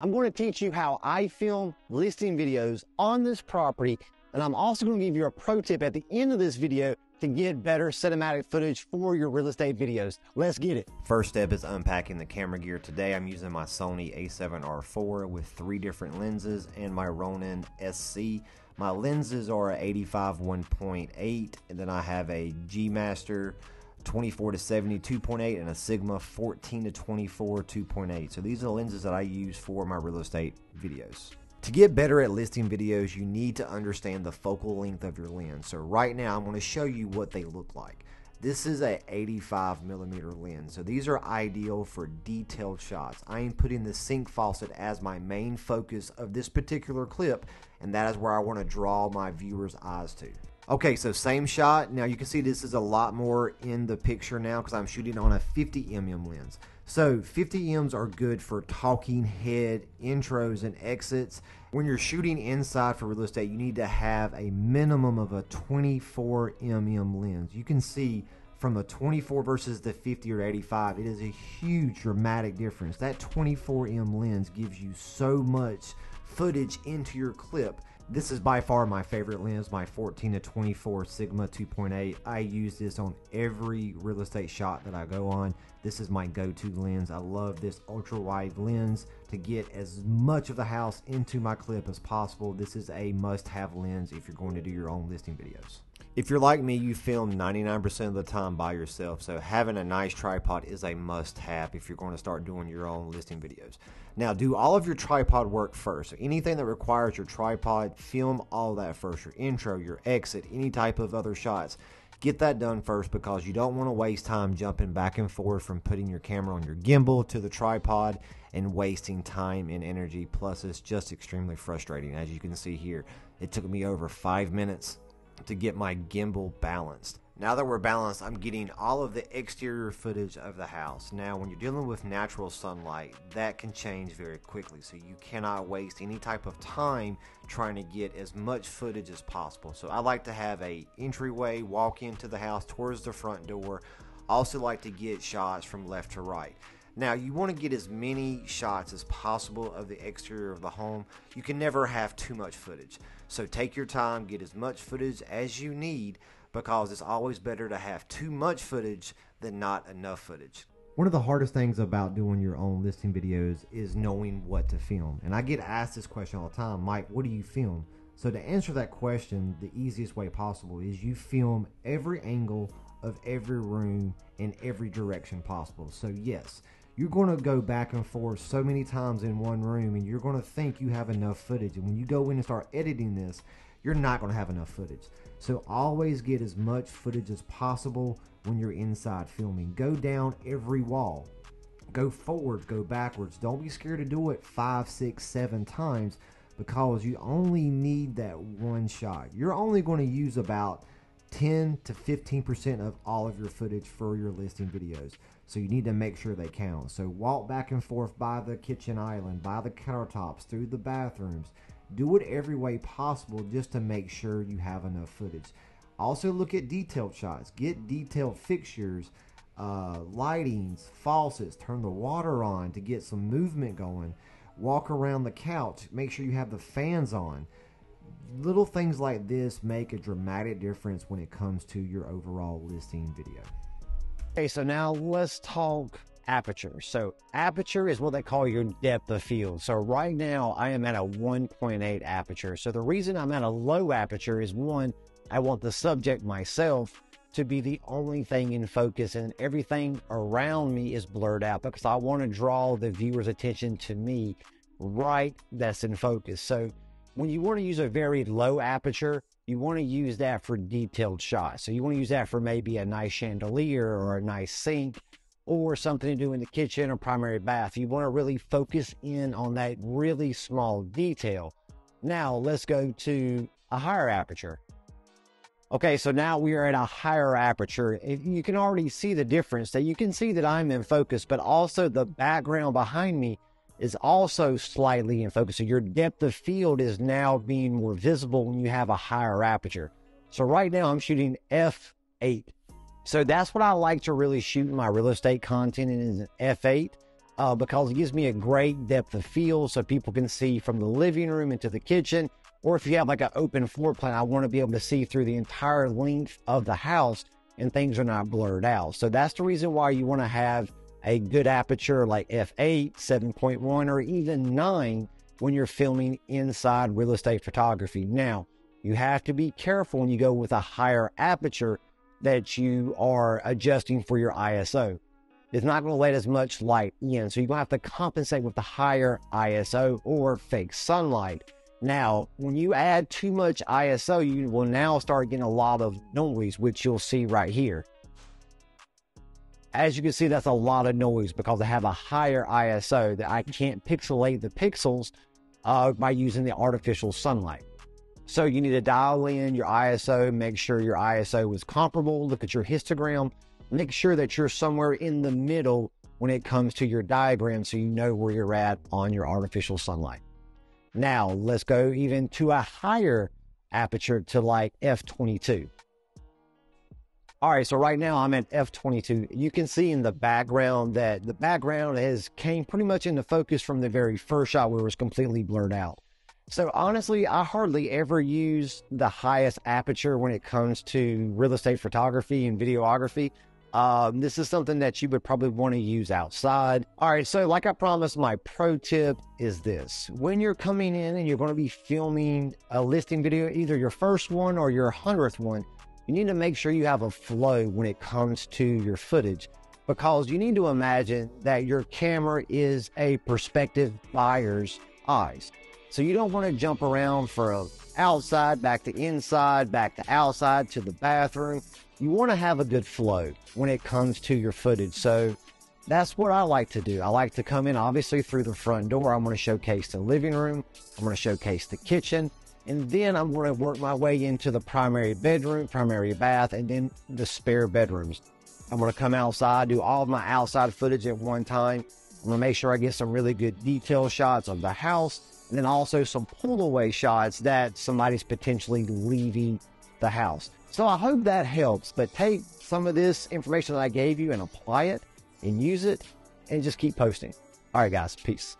I'm going to teach you how I film listing videos on this property. And I'm also going to give you a pro tip at the end of this video to get better cinematic footage for your real estate videos. Let's get it. First step is unpacking the camera gear. Today I'm using my Sony a7R4 with three different lenses and my Ronin SC. My lenses are a 85 1.8 and then I have a G Master 24 to 70 2.8 and a Sigma 14 to 24 2.8. So these are the lenses that I use for my real estate videos. To get better at listing videos, you need to understand the focal length of your lens. So right now, I'm going to show you what they look like. This is a 85 millimeter lens, so these are ideal for detailed shots. I am putting the sink faucet as my main focus of this particular clip, and that is where I want to draw my viewers' eyes to. Okay, so same shot. Now you can see this is a lot more in the picture now because I'm shooting on a 50 mm lens. So 50 m's are good for talking head intros and exits. When you're shooting inside for real estate, you need to have a minimum of a 24 mm lens. You can see from the 24 versus the 50 or 85, it is a huge dramatic difference. That 24mm lens gives you so much footage into your clip this is by far my favorite lens, my 14 to 24 Sigma 2.8. I use this on every real estate shot that I go on. This is my go-to lens. I love this ultra wide lens to get as much of the house into my clip as possible. This is a must-have lens if you're going to do your own listing videos. If you're like me, you film 99% of the time by yourself, so having a nice tripod is a must have if you're going to start doing your own listing videos. Now, do all of your tripod work first. So anything that requires your tripod, film all that first. Your intro, your exit, any type of other shots. Get that done first because you don't want to waste time jumping back and forth from putting your camera on your gimbal to the tripod and wasting time and energy. Plus, it's just extremely frustrating. As you can see here, it took me over five minutes to get my gimbal balanced. Now that we're balanced, I'm getting all of the exterior footage of the house. Now, when you're dealing with natural sunlight, that can change very quickly. So you cannot waste any type of time trying to get as much footage as possible. So I like to have a entryway, walk into the house towards the front door. I Also like to get shots from left to right. Now, you want to get as many shots as possible of the exterior of the home. You can never have too much footage. So take your time, get as much footage as you need because it's always better to have too much footage than not enough footage. One of the hardest things about doing your own listing videos is knowing what to film. And I get asked this question all the time Mike, what do you film? So, to answer that question, the easiest way possible is you film every angle of every room in every direction possible. So, yes, you're going to go back and forth so many times in one room and you're going to think you have enough footage. And when you go in and start editing this, you're not going to have enough footage. So always get as much footage as possible when you're inside filming. Go down every wall. Go forwards, go backwards. Don't be scared to do it five, six, seven times because you only need that one shot. You're only going to use about 10 to 15% of all of your footage for your listing videos. So you need to make sure they count. So walk back and forth by the kitchen island, by the countertops, through the bathrooms. Do it every way possible just to make sure you have enough footage. Also look at detailed shots. Get detailed fixtures, uh, lightings, faucets. Turn the water on to get some movement going. Walk around the couch. Make sure you have the fans on little things like this make a dramatic difference when it comes to your overall listing video. Okay, so now let's talk aperture. So aperture is what they call your depth of field. So right now I am at a 1.8 aperture. So the reason I'm at a low aperture is one, I want the subject myself to be the only thing in focus and everything around me is blurred out because I want to draw the viewer's attention to me right that's in focus. So when you want to use a very low aperture, you want to use that for detailed shots. So you want to use that for maybe a nice chandelier or a nice sink or something to do in the kitchen or primary bath. You want to really focus in on that really small detail. Now let's go to a higher aperture. Okay, so now we are at a higher aperture. You can already see the difference that you can see that I'm in focus, but also the background behind me is also slightly in focus. So your depth of field is now being more visible when you have a higher aperture. So right now I'm shooting f8. So that's what I like to really shoot my real estate content in is f8. uh, because it gives me a great depth of field so people can see from the living room into the kitchen. Or if you have like an open floor plan, I want to be able to see through the entire length of the house and things are not blurred out. So that's the reason why you want to have a good aperture like f8, 7.1, or even 9 when you're filming inside real estate photography. Now, you have to be careful when you go with a higher aperture that you are adjusting for your ISO. It's not going to let as much light in, so you're going to have to compensate with the higher ISO or fake sunlight. Now, when you add too much ISO, you will now start getting a lot of noise, which you'll see right here. As you can see, that's a lot of noise because I have a higher ISO that I can't pixelate the pixels uh, by using the artificial sunlight. So you need to dial in your ISO, make sure your ISO is comparable, look at your histogram, make sure that you're somewhere in the middle when it comes to your diagram so you know where you're at on your artificial sunlight. Now, let's go even to a higher aperture to like f22. All right, so right now I'm at f22. You can see in the background that the background has came pretty much into focus from the very first shot where it was completely blurred out. So honestly, I hardly ever use the highest aperture when it comes to real estate photography and videography. Um, this is something that you would probably want to use outside. All right, so like I promised, my pro tip is this. When you're coming in and you're going to be filming a listing video, either your first one or your hundredth one, you need to make sure you have a flow when it comes to your footage because you need to imagine that your camera is a prospective buyer's eyes. So you don't want to jump around from outside back to inside, back to outside to the bathroom. You want to have a good flow when it comes to your footage. So that's what I like to do. I like to come in obviously through the front door. I'm going to showcase the living room. I'm going to showcase the kitchen. And then I'm going to work my way into the primary bedroom, primary bath, and then the spare bedrooms. I'm going to come outside, do all of my outside footage at one time. I'm going to make sure I get some really good detail shots of the house and then also some pull away shots that somebody's potentially leaving the house. So I hope that helps, but take some of this information that I gave you and apply it and use it and just keep posting. All right, guys, peace.